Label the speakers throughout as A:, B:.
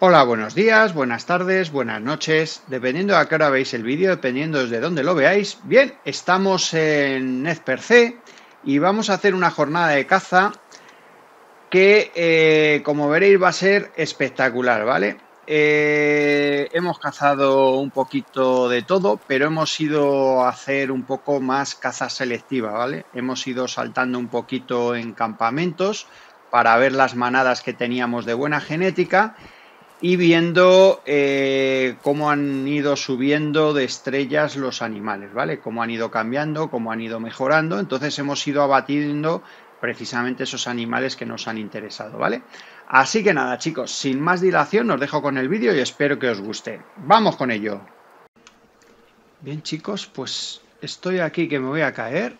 A: Hola, buenos días, buenas tardes, buenas noches, dependiendo de a qué hora veis el vídeo, dependiendo desde dónde lo veáis. Bien, estamos en Nezperce y vamos a hacer una jornada de caza que, eh, como veréis, va a ser espectacular, ¿vale? Eh, hemos cazado un poquito de todo, pero hemos ido a hacer un poco más caza selectiva, ¿vale? Hemos ido saltando un poquito en campamentos para ver las manadas que teníamos de buena genética y viendo eh, cómo han ido subiendo de estrellas los animales, ¿vale? Cómo han ido cambiando, cómo han ido mejorando. Entonces hemos ido abatiendo precisamente esos animales que nos han interesado, ¿vale? Así que nada, chicos, sin más dilación os dejo con el vídeo y espero que os guste. ¡Vamos con ello! Bien, chicos, pues estoy aquí que me voy a caer.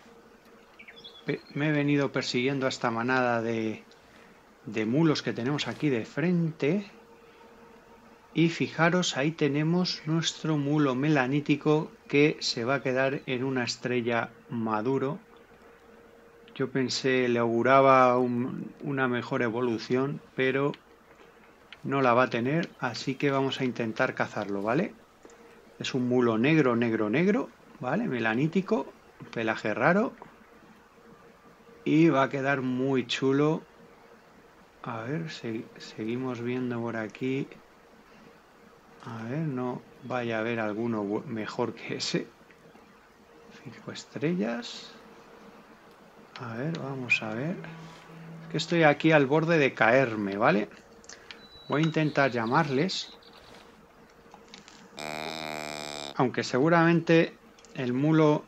A: Me he venido persiguiendo a esta manada de, de mulos que tenemos aquí de frente. Y fijaros, ahí tenemos nuestro mulo melanítico que se va a quedar en una estrella maduro. Yo pensé, le auguraba una mejor evolución, pero no la va a tener, así que vamos a intentar cazarlo, ¿vale? Es un mulo negro, negro, negro, ¿vale? Melanítico, pelaje raro. Y va a quedar muy chulo. A ver, seguimos viendo por aquí. A ver, no vaya a haber alguno mejor que ese. Cinco estrellas. A ver, vamos a ver. Es que estoy aquí al borde de caerme, ¿vale? Voy a intentar llamarles. Aunque seguramente el mulo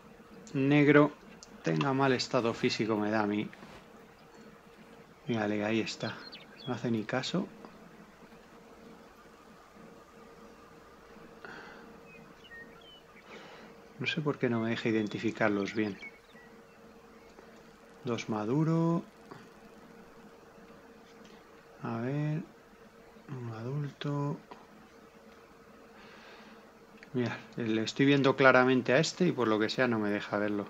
A: negro tenga mal estado físico, me da a mí. Mírale, ahí está. No hace ni caso. No sé por qué no me deja identificarlos bien. Dos maduro. A ver. Un adulto. Mira, le estoy viendo claramente a este y por lo que sea no me deja verlo.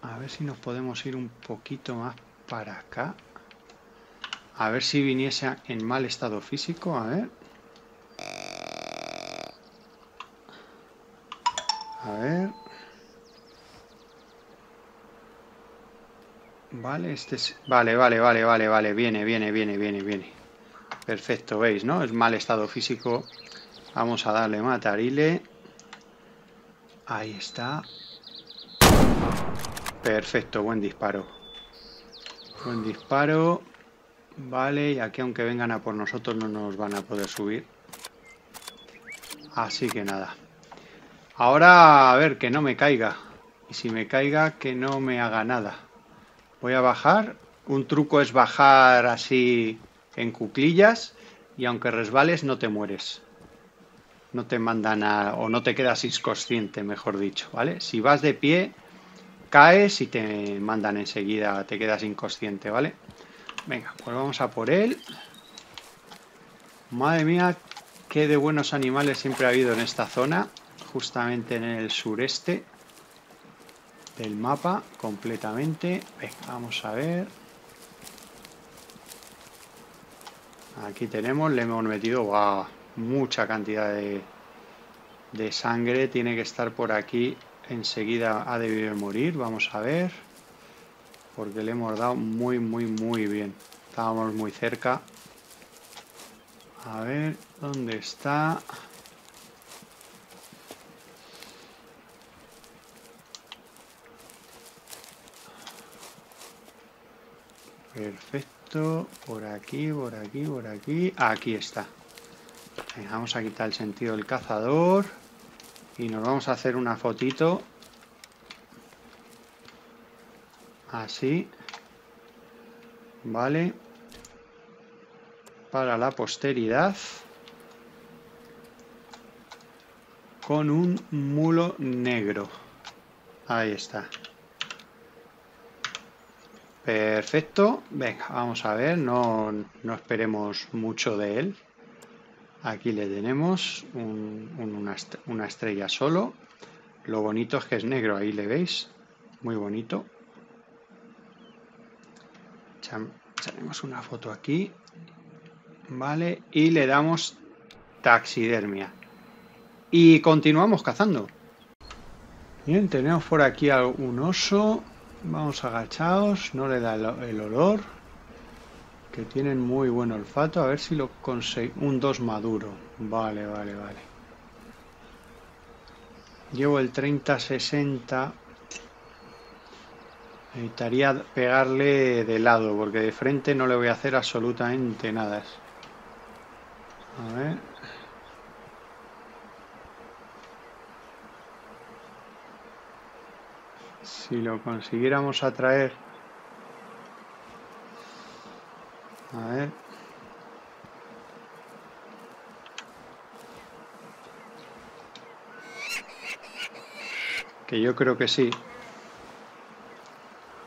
A: A ver si nos podemos ir un poquito más para acá. A ver si viniese en mal estado físico. A ver. A ver. Vale, este es... Vale, vale, vale, vale, vale. Viene, viene, viene, viene, viene. Perfecto, ¿veis, no? Es mal estado físico. Vamos a darle matarile. Ahí está. Perfecto, buen disparo. Buen disparo. Vale, y aquí aunque vengan a por nosotros no nos van a poder subir. Así que nada. Ahora, a ver, que no me caiga. Y si me caiga, que no me haga nada. Voy a bajar. Un truco es bajar así en cuclillas y aunque resbales no te mueres. No te mandan a... o no te quedas inconsciente, mejor dicho, ¿vale? Si vas de pie, caes y te mandan enseguida, te quedas inconsciente, ¿vale? Venga, pues vamos a por él. Madre mía, qué de buenos animales siempre ha habido en esta zona justamente en el sureste del mapa completamente. vamos a ver. Aquí tenemos, le hemos metido mucha cantidad de, de sangre. Tiene que estar por aquí. Enseguida ha debido morir. Vamos a ver. Porque le hemos dado muy, muy, muy bien. Estábamos muy cerca. A ver, ¿dónde está? Perfecto. Por aquí, por aquí, por aquí. Aquí está. vamos a quitar el sentido del cazador. Y nos vamos a hacer una fotito. Así. Vale. Para la posteridad. Con un mulo negro. Ahí está. Perfecto. Venga, vamos a ver. No, no esperemos mucho de él. Aquí le tenemos una, estrella solo. Lo bonito es que es negro, ahí le veis. Muy bonito. echaremos una foto aquí. Vale, y le damos taxidermia. Y continuamos cazando. Bien, tenemos por aquí un oso. Vamos agachados, no le da el, olor. Que tienen muy buen olfato. A ver si lo consigo. Un 2 maduro. Vale, vale, vale. Llevo el 30-60. Necesitaría pegarle de lado, porque de frente no le voy a hacer absolutamente nada. A ver. Si lo consiguiéramos atraer... A ver... Que yo creo que sí.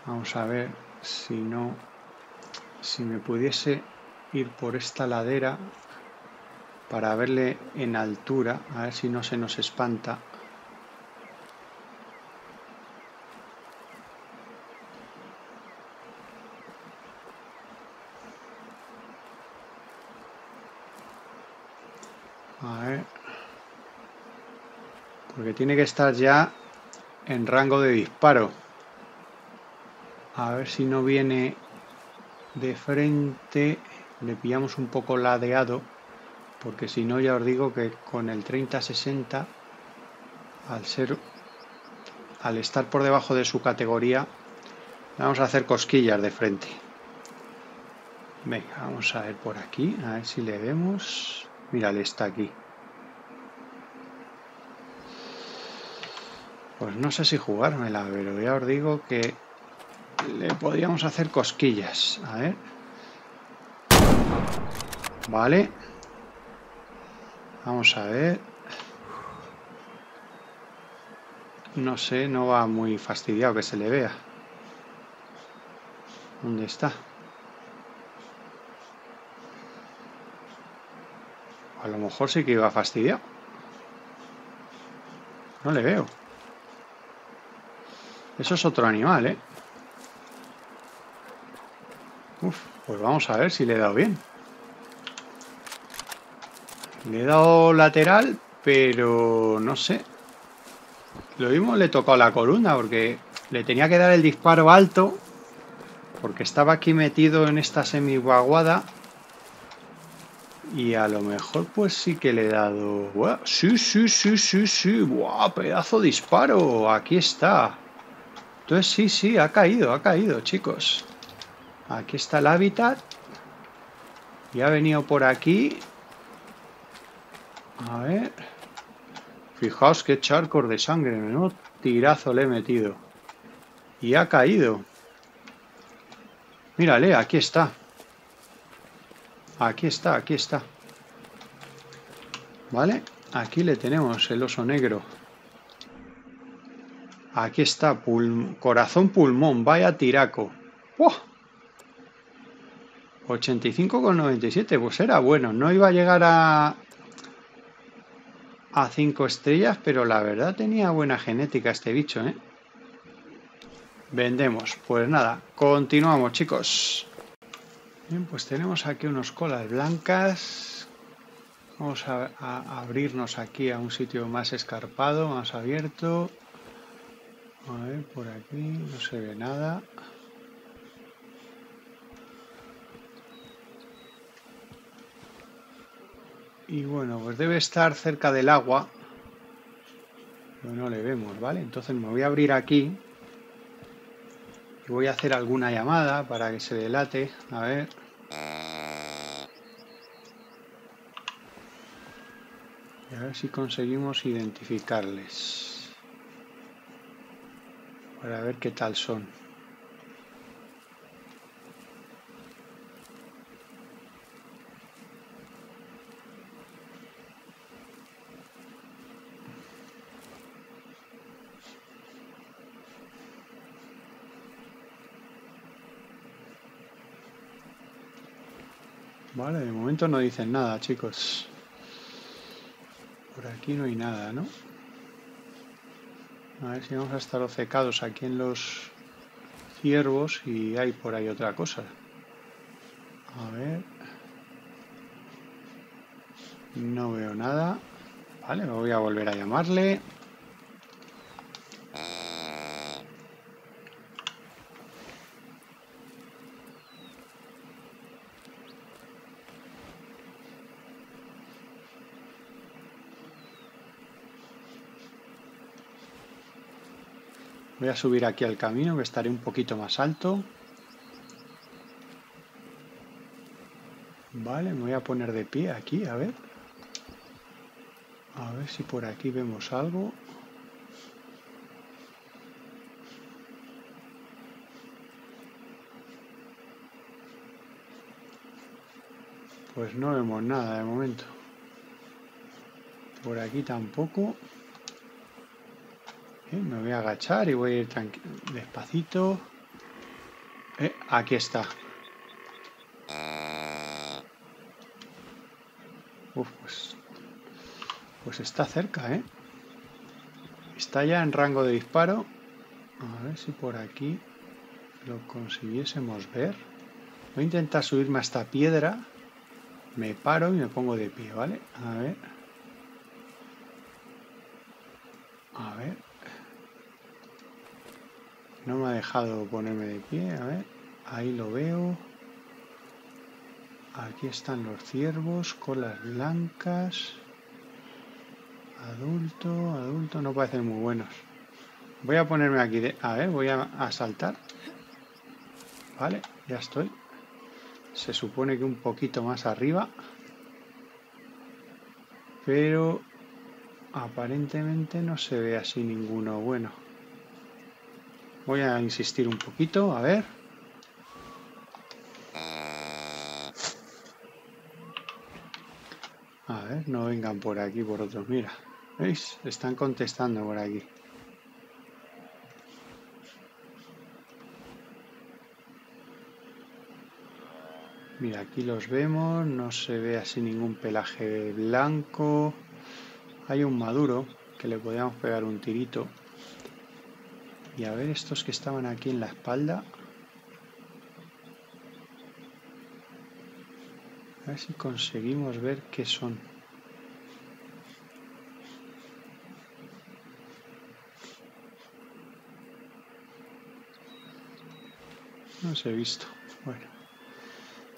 A: Vamos a ver si no... Si me pudiese ir por esta ladera para verle en altura, a ver si no se nos espanta. Porque tiene que estar ya en rango de disparo. A ver si no viene de frente. Le pillamos un poco ladeado. Porque si no ya os digo que con el 30-60 al ser al estar por debajo de su categoría vamos a hacer cosquillas de frente venga vamos a ver por aquí a ver si le vemos mira está aquí Pues no sé si jugármela, pero ya os digo que le podríamos hacer cosquillas. A ver. Vale. Vamos a ver. No sé, no va muy fastidiado que se le vea. ¿Dónde está? A lo mejor sí que iba fastidiado. No le veo. Eso es otro animal, ¿eh? Uf, pues vamos a ver si le he dado bien. Le he dado lateral, pero no sé. Lo mismo le he tocado la columna porque le tenía que dar el disparo alto porque estaba aquí metido en esta semi-vaguada y a lo mejor pues sí que le he dado... Sí, sí, sí, sí, sí. ¡Buah! Pedazo disparo. Aquí está. Entonces sí, sí, ha caído, ha caído, chicos. Aquí está el hábitat. Y ha venido por aquí. A ver. Fijaos qué charcos de sangre. Menudo tirazo le he metido. Y ha caído. Mírale, aquí está. Aquí está, aquí está. ¿Vale? Aquí le tenemos el oso negro. Aquí está, corazón pulmón, vaya tiraco. ¡Oh! 85,97, pues era bueno. No iba a llegar a a 5 estrellas, pero la verdad tenía buena genética este bicho, ¿eh? Vendemos. Pues nada, continuamos, chicos. Bien, pues tenemos aquí unos colas blancas. Vamos a abrirnos aquí a un sitio más escarpado, más abierto. A ver, por aquí no se ve nada. Y bueno, pues debe estar cerca del agua. Pero no le vemos, ¿vale? Entonces me voy a abrir aquí. Y voy a hacer alguna llamada para que se delate. A ver. Y a ver si conseguimos identificarles para ver qué tal son. Vale, de momento no dicen nada, chicos. Por aquí no hay nada, ¿no? A ver si vamos a estar obcecados aquí en los ciervos y hay por ahí otra cosa. A ver. No veo nada. Vale, voy a volver a llamarle. Voy a subir aquí al camino que estaré un poquito más alto. Vale, me voy a poner de pie aquí, a ver. A ver si por aquí vemos algo. Pues no vemos nada de momento. Por aquí tampoco. Eh, me voy a agachar y voy a ir despacito. Eh, aquí está. Uf, pues, pues está cerca, ¿eh? Está ya en rango de disparo. A ver si por aquí lo consiguiésemos ver. Voy a intentar subirme a esta piedra. Me paro y me pongo de pie, ¿vale? A ver. A ver. No me ha dejado ponerme de pie, a ver. Ahí lo veo. Aquí están los ciervos, colas blancas. Adulto, adulto, no parecen muy buenos. Voy a ponerme aquí, de, a ver, voy a, a saltar. Vale, ya estoy. Se supone que un poquito más arriba. Pero aparentemente no se ve así ninguno bueno. Voy a insistir un poquito, a ver. A ver, no vengan por aquí, por otros. Mira, ¿veis? Están contestando por aquí. Mira, aquí los vemos, no se ve así ningún pelaje blanco. Hay un maduro que le podríamos pegar un tirito. Y a ver estos que estaban aquí en la espalda. A ver si conseguimos ver qué son. No se he visto. Bueno.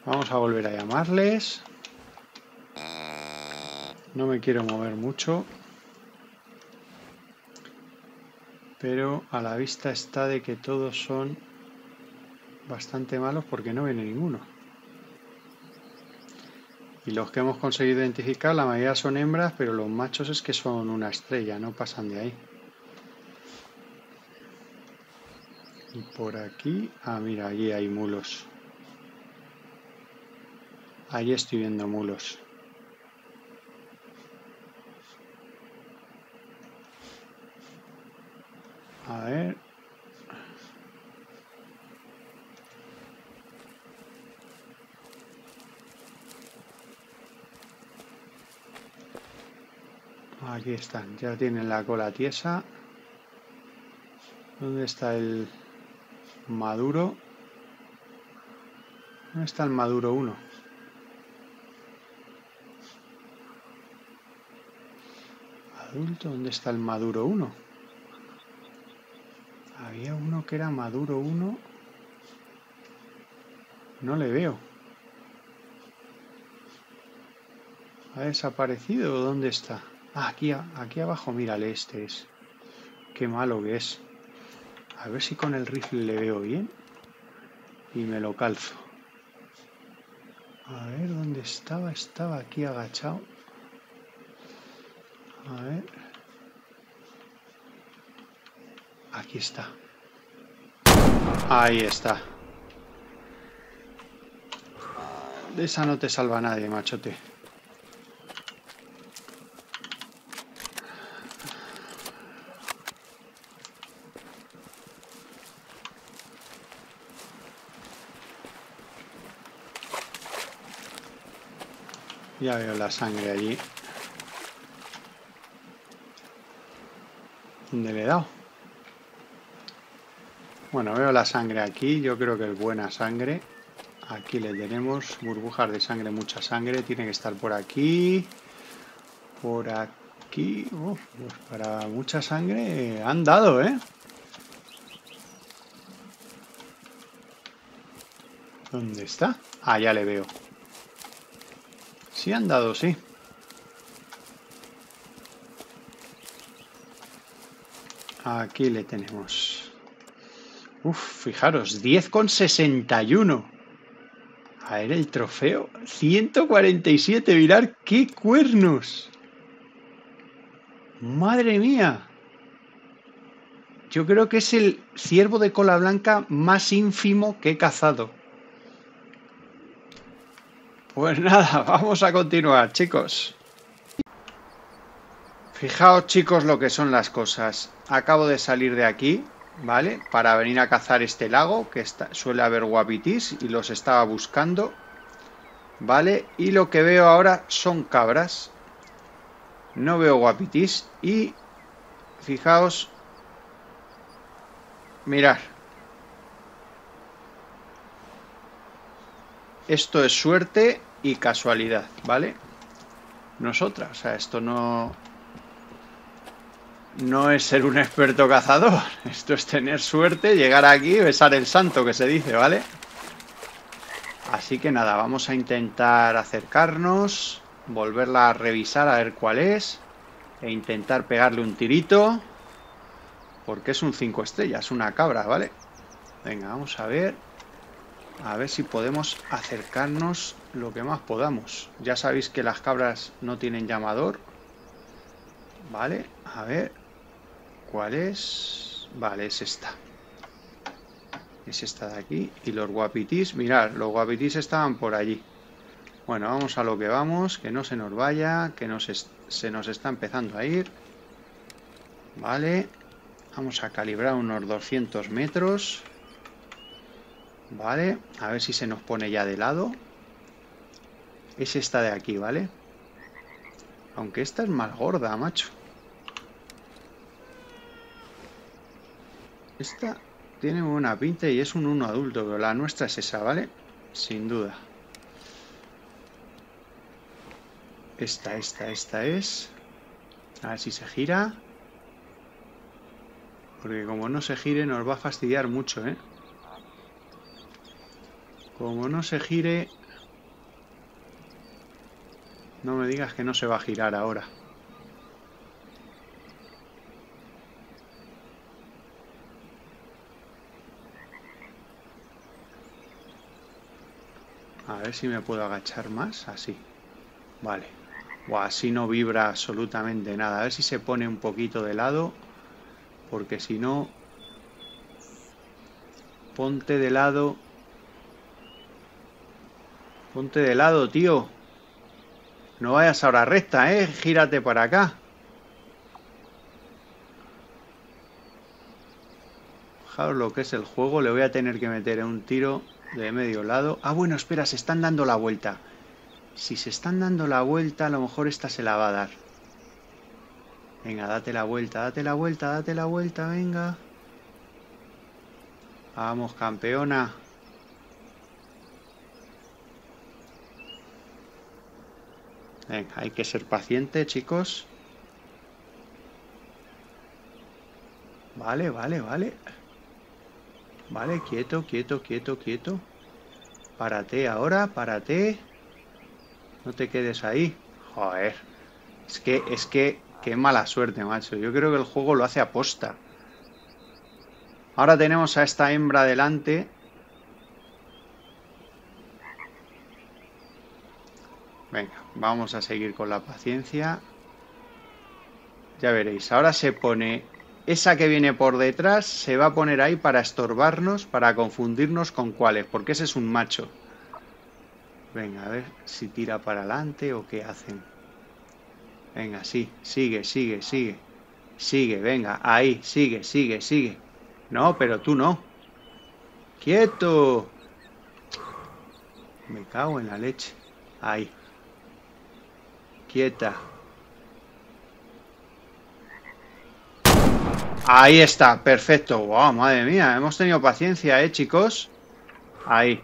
A: Vamos a volver a llamarles. No me quiero mover mucho. Pero a la vista está de que todos son bastante malos porque no viene ninguno. Y los que hemos conseguido identificar, la mayoría son hembras, pero los machos es que son una estrella, no pasan de ahí. Y por aquí, ah, mira, allí hay mulos. Allí estoy viendo mulos. A ver. Aquí están, ya tienen la cola tiesa. ¿Dónde está el maduro? ¿Dónde está el maduro 1? Adulto, ¿dónde está el maduro 1? Había uno que era maduro uno. No le veo. ¿Ha desaparecido o dónde está? Aquí, aquí abajo, mírale, este es. Qué malo que es. A ver si con el rifle le veo bien. Y me lo calzo. A ver, ¿dónde estaba? Estaba aquí agachado. A ver. Aquí está. Ahí está. De esa no te salva nadie, machote. Ya veo la sangre allí. ¿Dónde le he dado? Bueno, veo la sangre aquí, yo creo que es buena sangre. Aquí le tenemos burbujas de sangre, mucha sangre. Tiene que estar por aquí. Por aquí. pues para mucha sangre han dado, ¿eh? ¿Dónde está? Ah, ya le veo. Sí han dado, sí. Aquí le tenemos. Uf, fijaros, 10,61. A ver el trofeo. 147, mirar qué cuernos. Madre mía. Yo creo que es el ciervo de cola blanca más ínfimo que he cazado. Pues nada, vamos a continuar, chicos. Fijaos, chicos, lo que son las cosas. Acabo de salir de aquí, ¿vale? Para venir a cazar este lago, que suele haber guapitis, y los estaba buscando, ¿vale? Y lo que veo ahora son cabras. No veo guapitis. Y, fijaos, mirad. Esto es suerte y casualidad, ¿vale? No es otra, o sea, esto no... No es ser un experto cazador, esto es tener suerte, llegar aquí y besar el santo que se dice, ¿vale? Así que nada, vamos a intentar acercarnos, volverla a revisar a ver cuál es, e intentar pegarle un tirito, porque es un 5 estrellas, una cabra, ¿vale? Venga, vamos a ver... A ver si podemos acercarnos lo que más podamos. Ya sabéis que las cabras no tienen llamador. Vale, a ver. ¿Cuál es? Vale, es esta. Es esta de aquí. Y los guapitis, mirad, los guapitis estaban por allí. Bueno, vamos a lo que vamos, que no se nos vaya, que se nos está empezando a ir. Vale, vamos a calibrar unos 200 metros. Vale, a ver si se nos pone ya de lado. Es esta de aquí, ¿vale? Aunque esta es más gorda, macho. Esta tiene buena pinta y es un 1 adulto, pero la nuestra es esa, ¿vale? Sin duda. Esta, esta, esta es. A ver si se gira. Porque como no se gire nos va a fastidiar mucho, ¿eh? Como no se gire... No me digas que no se va a girar ahora. A ver si me puedo agachar más. Así. Vale. O así no vibra absolutamente nada. A ver si se pone un poquito de lado. Porque si no... Ponte de lado Ponte de lado, tío. No vayas ahora recta, ¿eh? Gírate para acá. Fijaos lo que es el juego. Le voy a tener que meter un tiro de medio lado. Ah, bueno, espera, se están dando la vuelta. Si se están dando la vuelta, a lo mejor esta se la va a dar. Venga, date la vuelta, date la vuelta, date la vuelta, venga. Vamos, campeona. Venga, hay que ser paciente, chicos. Vale, vale, vale. Vale, quieto, quieto, quieto, quieto. Párate ahora, párate. No te quedes ahí. Joder. Es que, es que, qué mala suerte, macho. Yo creo que el juego lo hace aposta. Ahora tenemos a esta hembra delante Venga, vamos a seguir con la paciencia. Ya veréis, ahora se pone... Esa que viene por detrás se va a poner ahí para estorbarnos, para confundirnos con cuáles, porque ese es un macho. Venga, a ver si tira para adelante o qué hacen. Venga, sí, sigue, sigue, sigue. Sigue, venga, ahí, sigue, sigue, sigue. No, pero tú no. ¡Quieto! Me cago en la leche. Ahí. Quieta. Ahí está, perfecto. Wow, madre mía, hemos tenido paciencia, ¿eh, chicos? Ahí.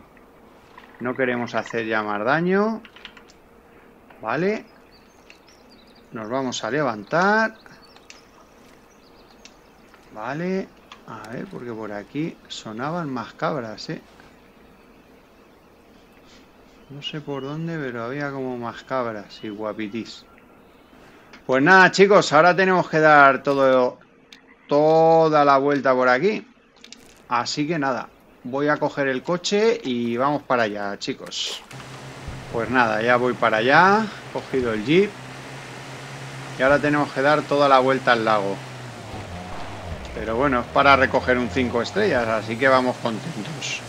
A: No queremos hacer ya más daño. Vale. Nos vamos a levantar. Vale. A ver, porque por aquí sonaban más cabras, ¿eh? No sé por dónde, pero había como más cabras y guapitis. Pues nada, chicos, ahora tenemos que dar todo, toda la vuelta por aquí. Así que nada, voy a coger el coche y vamos para allá, chicos. Pues nada, ya voy para allá, cogido el jeep. Y ahora tenemos que dar toda la vuelta al lago. Pero bueno, es para recoger un 5 estrellas, así que vamos contentos.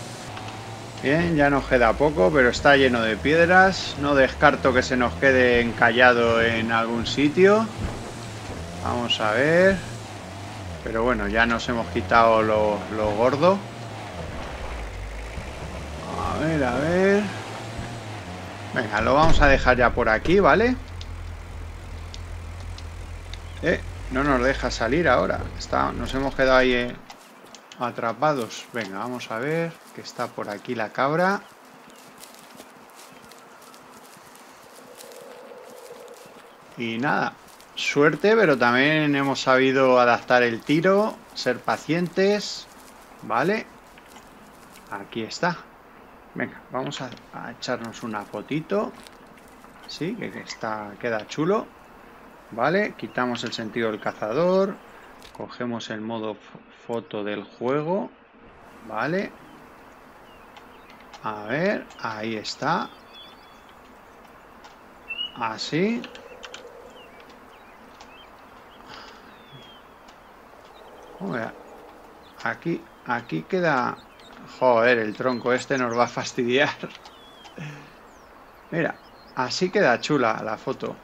A: Bien, ya nos queda poco, pero está lleno de piedras. No descarto que se nos quede encallado en algún sitio. Vamos a ver. Pero bueno, ya nos hemos quitado lo, gordo. A ver, a ver. Venga, lo vamos a dejar ya por aquí, ¿vale? Eh, no nos deja salir ahora. Está, nos hemos quedado ahí atrapados. Venga, vamos a ver que está por aquí la cabra. Y nada, suerte, pero también hemos sabido adaptar el tiro, ser pacientes, ¿vale? Aquí está. Venga, vamos a, echarnos una fotito. Sí, que está, queda chulo. Vale, quitamos el sentido del cazador. Cogemos el modo foto del juego. Vale. A ver, ahí está. Así. Aquí, aquí queda... Joder, el tronco este nos va a fastidiar. Mira, así queda chula la foto.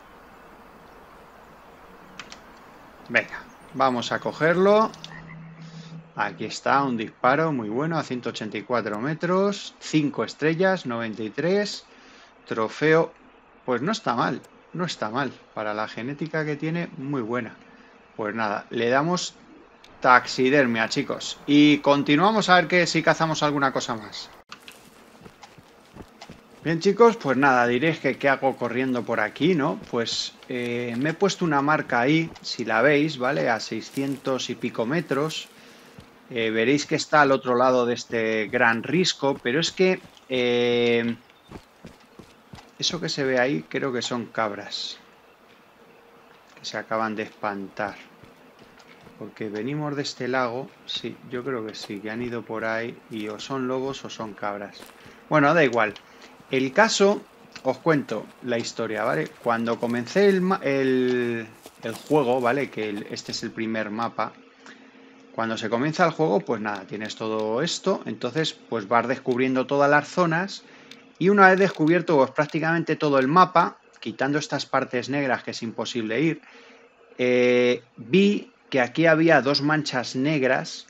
A: Venga, vamos a cogerlo. Aquí está, un disparo muy bueno a 184 metros, 5 estrellas, 93, trofeo, pues no está mal, no está mal, para la genética que tiene, muy buena. Pues nada, le damos taxidermia, chicos, y continuamos a ver que si cazamos alguna cosa más. Bien chicos, pues nada, diréis que qué hago corriendo por aquí, ¿no? Pues eh, me he puesto una marca ahí, si la veis, ¿vale? A 600 y pico metros, eh, veréis que está al otro lado de este gran risco, pero es que eh, eso que se ve ahí creo que son cabras que se acaban de espantar. Porque venimos de este lago, sí, yo creo que sí, que han ido por ahí y o son lobos o son cabras. Bueno, da igual. El caso, os cuento la historia, ¿vale? Cuando comencé el, el, el juego, ¿vale? Que este es el primer mapa, cuando se comienza el juego, pues nada, tienes todo esto, entonces pues vas descubriendo todas las zonas y una vez descubierto pues, prácticamente todo el mapa, quitando estas partes negras que es imposible ir, eh, vi que aquí había dos manchas negras,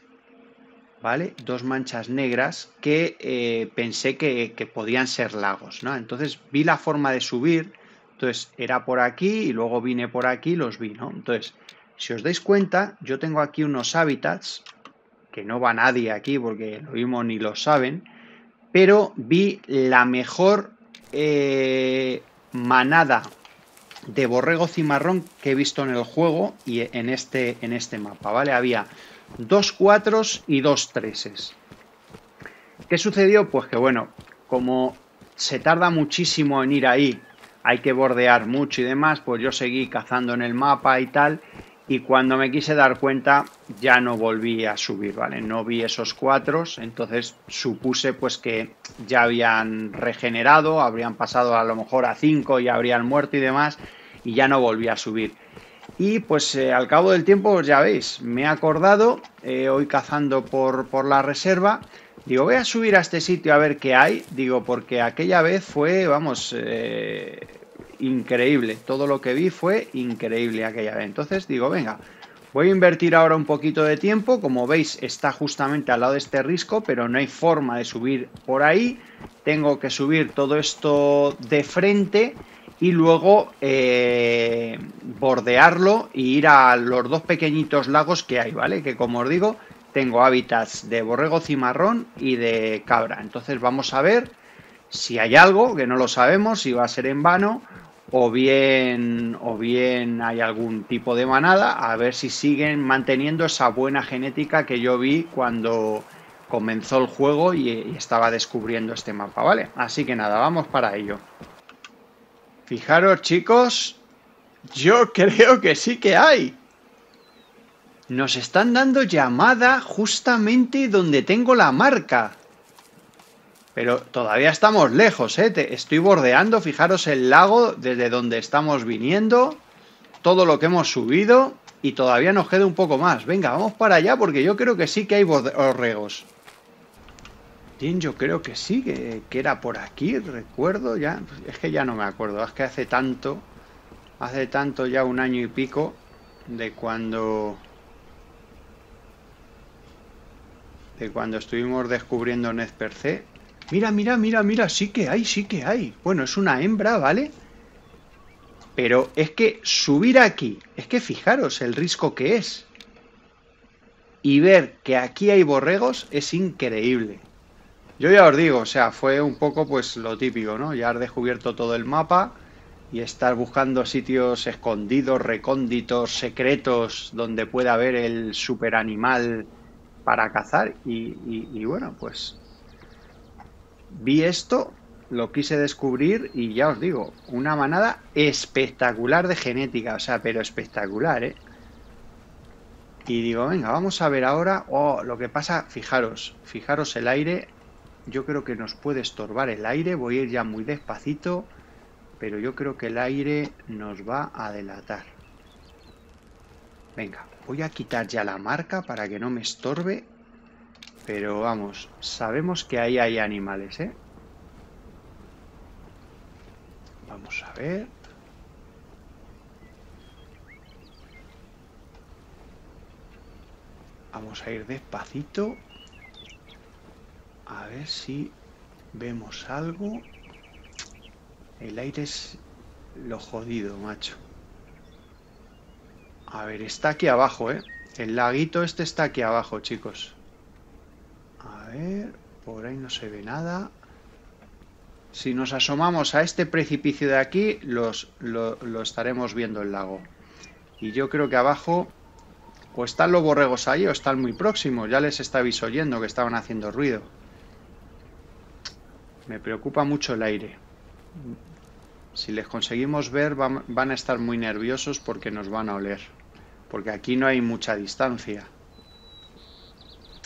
A: ¿vale? Dos manchas negras que eh, pensé que, que, podían ser lagos, ¿no? Entonces vi la forma de subir, entonces era por aquí y luego vine por aquí y los vi, ¿no? Entonces si os dais cuenta, yo tengo aquí unos hábitats, que no va nadie aquí porque lo mismo ni lo saben, pero vi la mejor eh, manada de borrego cimarrón que he visto en el juego y en este, en este mapa, ¿vale? Había dos cuatros y dos treses. ¿Qué sucedió? Pues que bueno, como se tarda muchísimo en ir ahí, hay que bordear mucho y demás, pues yo seguí cazando en el mapa y tal, y cuando me quise dar cuenta ya no volví a subir, ¿vale? No vi esos cuatro, entonces supuse pues que ya habían regenerado, habrían pasado a lo mejor a cinco y habrían muerto y demás y ya no volví a subir. Y pues eh, al cabo del tiempo, pues ya veis, me he acordado, eh, hoy cazando por, por la reserva, digo, voy a subir a este sitio a ver qué hay, digo, porque aquella vez fue, vamos, eh, increíble. Todo lo que vi fue increíble aquella vez. Entonces digo, venga, voy a invertir ahora un poquito de tiempo. Como veis, está justamente al lado de este risco, pero no hay forma de subir por ahí. Tengo que subir todo esto de frente y luego eh, bordearlo y ir a los dos pequeñitos lagos que hay, ¿vale? Que como os digo, tengo hábitats de borrego cimarrón y de cabra. Entonces vamos a ver si hay algo, que no lo sabemos, si va a ser en vano, o bien, o bien hay algún tipo de manada, a ver si siguen manteniendo esa buena genética que yo vi cuando comenzó el juego y, y estaba descubriendo este mapa, ¿vale? Así que nada, vamos para ello. Fijaros, chicos, yo creo que sí que hay. Nos están dando llamada justamente donde tengo la marca. Pero todavía estamos lejos, ¿eh? estoy bordeando, fijaros el lago desde donde estamos viniendo, todo lo que hemos subido y todavía nos queda un poco más. Venga, vamos para allá porque yo creo que sí que hay borregos. Bien, yo creo que sí, que, era por aquí, recuerdo ya. Es que ya no me acuerdo, es que hace tanto, hace tanto ya un año y pico de cuando de cuando estuvimos descubriendo Nezperce. Mira, mira, mira, mira, sí que hay, sí que hay. Bueno, es una hembra, ¿vale? Pero es que subir aquí, es que fijaros el risco que es. Y ver que aquí hay borregos es increíble. Yo ya os digo, o sea, fue un poco pues lo típico, ¿no? Ya has descubierto todo el mapa y estar buscando sitios escondidos, recónditos, secretos, donde pueda haber el super animal para cazar y, bueno, pues vi esto, lo quise descubrir y ya os digo, una manada espectacular de genética, o sea, pero espectacular, ¿eh? Y digo, venga, vamos a ver ahora, oh, lo que pasa, fijaros, fijaros el aire, yo creo que nos puede estorbar el aire, voy a ir ya muy despacito, pero yo creo que el aire nos va a delatar. Venga, Voy a quitar ya la marca para que no me estorbe. Pero vamos, sabemos que ahí hay animales, ¿eh? Vamos a ver. Vamos a ir despacito. A ver si vemos algo. El aire es lo jodido, macho. A ver, está aquí abajo, ¿eh? El laguito este está aquí abajo, chicos. A ver, por ahí no se ve nada. Si nos asomamos a este precipicio de aquí, los, lo, estaremos viendo el lago. Y yo creo que abajo o están los borregos ahí o están muy próximos. Ya les estabais oyendo que estaban haciendo ruido. Me preocupa mucho el aire. Si les conseguimos ver van a estar muy nerviosos porque nos van a oler porque aquí no hay mucha distancia.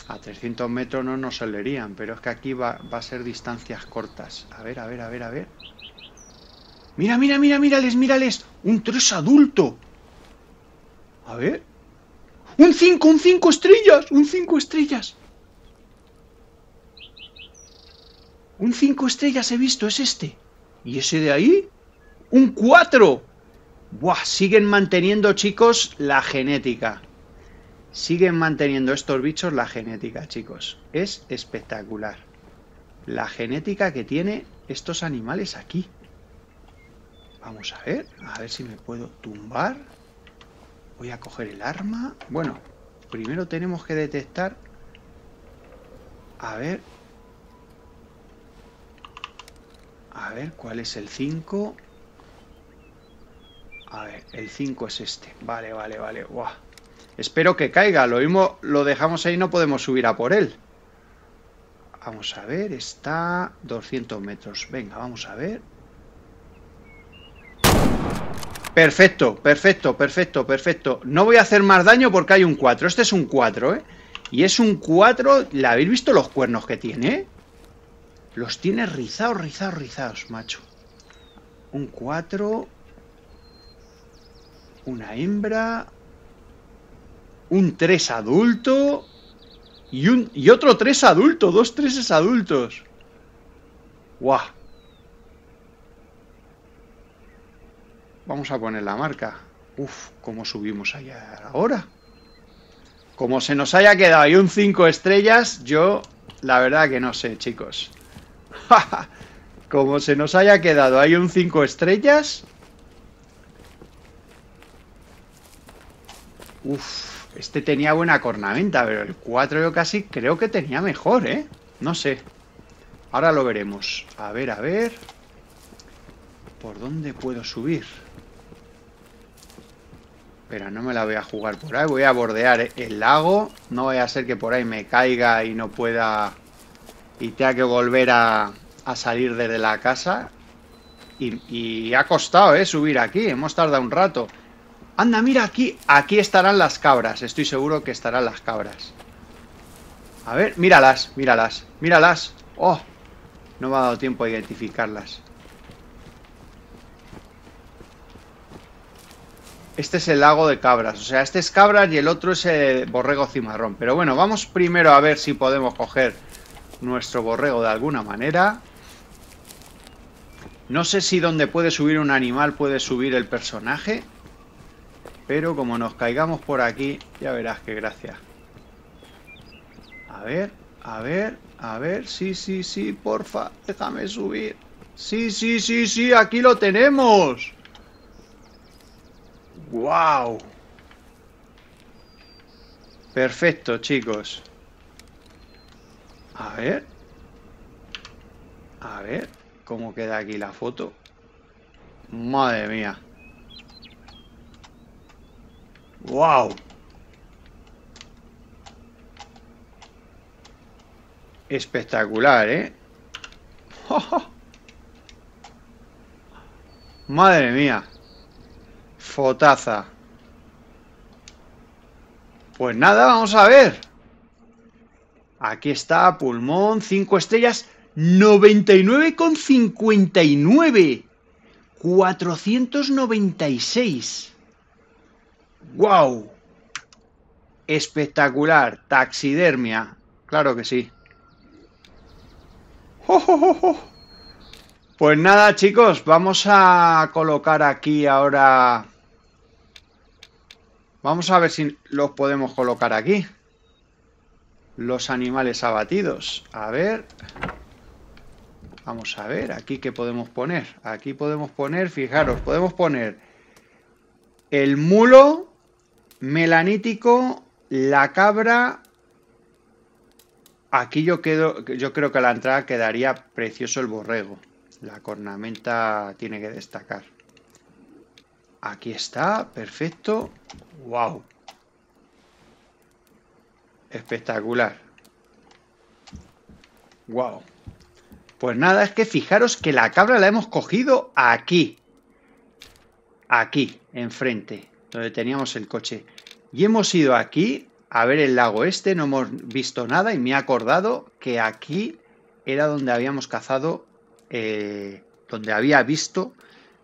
A: A 300 metros no nos olerían, pero es que aquí va, a ser distancias cortas. A ver, a ver, a ver, a ver. Mira, mira, mira, mírales, mírales. Un 3 adulto. A ver. Un 5, un 5 estrellas, un 5 estrellas. Un 5 estrellas he visto, es este. ¿Y ese de ahí? Un 4. Buah, siguen manteniendo, chicos, la genética. Siguen manteniendo estos bichos la genética, chicos. Es espectacular. La genética que tiene estos animales aquí. Vamos a ver, a ver si me puedo tumbar. Voy a coger el arma. Bueno, primero tenemos que detectar... A ver... A ver, ¿cuál es el 5? A ver, el 5 es este. Vale, vale, vale. Buah. Espero que caiga. Lo lo dejamos ahí no podemos subir a por él. Vamos a ver, está 200 metros. Venga, vamos a ver. Perfecto, perfecto, perfecto, perfecto. No voy a hacer más daño porque hay un 4. Este es un 4, ¿eh? Y es un 4... ¿La habéis visto los cuernos que tiene? Los tiene rizados, rizados, rizados, macho. Un 4 una hembra, un 3 adulto y, un, y otro 3 adulto, dos 3 adultos. ¡Guau! Vamos a poner la marca. Uf, ¿cómo subimos allá ahora? Como se nos haya quedado ahí un 5 estrellas, yo la verdad que no sé, chicos. Como se nos haya quedado ahí un 5 estrellas, Uf, este tenía buena cornamenta, pero el 4 yo casi creo que tenía mejor, ¿eh? No sé. Ahora lo veremos. A ver, a ver. ¿Por dónde puedo subir? Espera, no me la voy a jugar por ahí. Voy a bordear el lago. No vaya a ser que por ahí me caiga y no pueda... Y tenga que volver a, a salir desde la casa. Y, y, ha costado, ¿eh? Subir aquí. Hemos tardado un rato. Anda, mira aquí. Aquí estarán las cabras. Estoy seguro que estarán las cabras. A ver, míralas, míralas, míralas. ¡Oh! No me ha dado tiempo a identificarlas. Este es el lago de cabras. O sea, este es cabras y el otro es el borrego cimarrón. Pero bueno, vamos primero a ver si podemos coger nuestro borrego de alguna manera. No sé si donde puede subir un animal puede subir el personaje. Pero como nos caigamos por aquí, ya verás qué gracia. A ver, a ver, a ver. Sí, sí, sí, porfa. Déjame subir. Sí, sí, sí, sí, aquí lo tenemos. ¡Wow! Perfecto, chicos. A ver. A ver cómo queda aquí la foto. Madre mía. ¡Wow! Espectacular, ¿eh? Madre mía. Fotaza. Pues nada, vamos a ver. Aquí está, pulmón, 5 estrellas, 99,59. 496. ¡Wow! Espectacular. Taxidermia. Claro que sí. Pues nada, chicos, vamos a colocar aquí ahora... Vamos a ver si los podemos colocar aquí. Los animales abatidos. A ver... Vamos a ver, aquí qué podemos poner. Aquí podemos poner, fijaros, podemos poner el mulo melanítico, la cabra Aquí yo, quedo, yo creo que a la entrada quedaría precioso el borrego. La cornamenta tiene que destacar. Aquí está, perfecto. ¡Wow! Espectacular. ¡Wow! Pues nada, es que fijaros que la cabra la hemos cogido aquí. Aquí, enfrente, donde teníamos el coche. Y hemos ido aquí a ver el lago este, no hemos visto nada y me he acordado que aquí era donde habíamos cazado, eh, donde había visto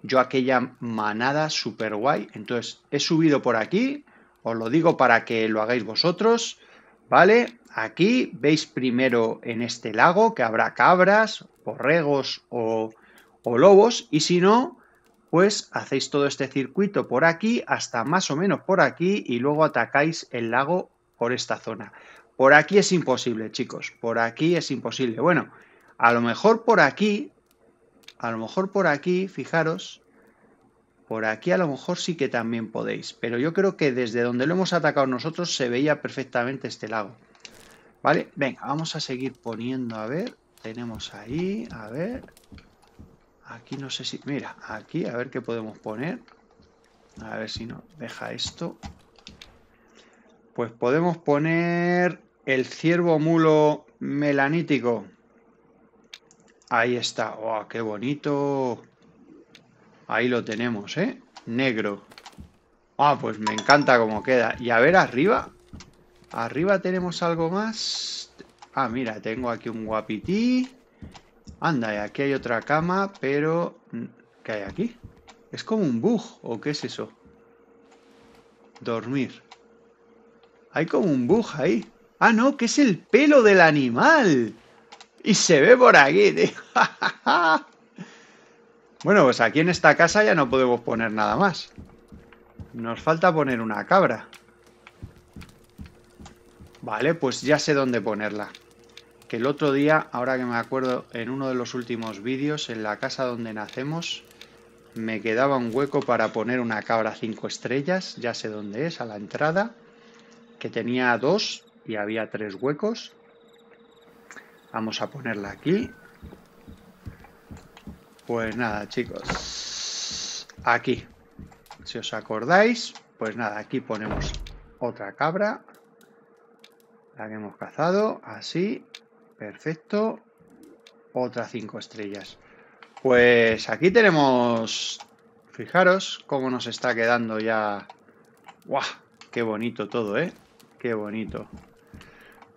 A: yo aquella manada super guay. Entonces he subido por aquí, os lo digo para que lo hagáis vosotros, ¿vale? Aquí veis primero en este lago que habrá cabras, borregos o, o lobos y si no, pues hacéis todo este circuito por aquí hasta más o menos por aquí y luego atacáis el lago por esta zona. Por aquí es imposible, chicos. Por aquí es imposible. Bueno, a lo mejor por aquí, a lo mejor por aquí, fijaros, por aquí a lo mejor sí que también podéis. Pero yo creo que desde donde lo hemos atacado nosotros se veía perfectamente este lago. ¿Vale? Venga, vamos a seguir poniendo, a ver. Tenemos ahí, a ver. Aquí no sé si... Mira, aquí, a ver qué podemos poner. A ver si nos deja esto. Pues podemos poner el ciervo mulo melanítico. Ahí está. ¡Oh, qué bonito! Ahí lo tenemos, ¿eh? Negro. Ah, pues me encanta cómo queda. Y a ver arriba. Arriba tenemos algo más. Ah, mira, tengo aquí un guapití. Anda, aquí hay otra cama, pero... ¿Qué hay aquí? ¿Es como un bug o qué es eso? Dormir. Hay como un bug ahí. Ah, no, que es el pelo del animal. Y se ve por aquí, bueno, pues aquí en esta casa ya no podemos poner nada más. Nos falta poner una cabra. Vale, pues ya sé dónde ponerla. Que el otro día, ahora que me acuerdo, en uno de los últimos vídeos, en la casa donde nacemos, me quedaba un hueco para poner una cabra 5 estrellas. Ya sé dónde es, a la entrada que tenía dos y había tres huecos. Vamos a ponerla aquí. Pues nada, chicos. Aquí. Si os acordáis, pues nada, aquí ponemos otra cabra. La que hemos cazado. Así. Perfecto. Otra cinco estrellas. Pues aquí tenemos... Fijaros cómo nos está quedando ya... ¡Guau! Qué bonito todo, ¿eh? Qué bonito.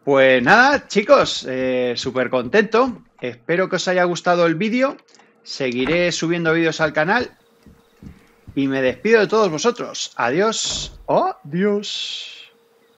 A: Pues nada, chicos, eh, súper contento. Espero que os haya gustado el vídeo. Seguiré subiendo vídeos al canal. Y me despido de todos vosotros. Adiós. Adiós.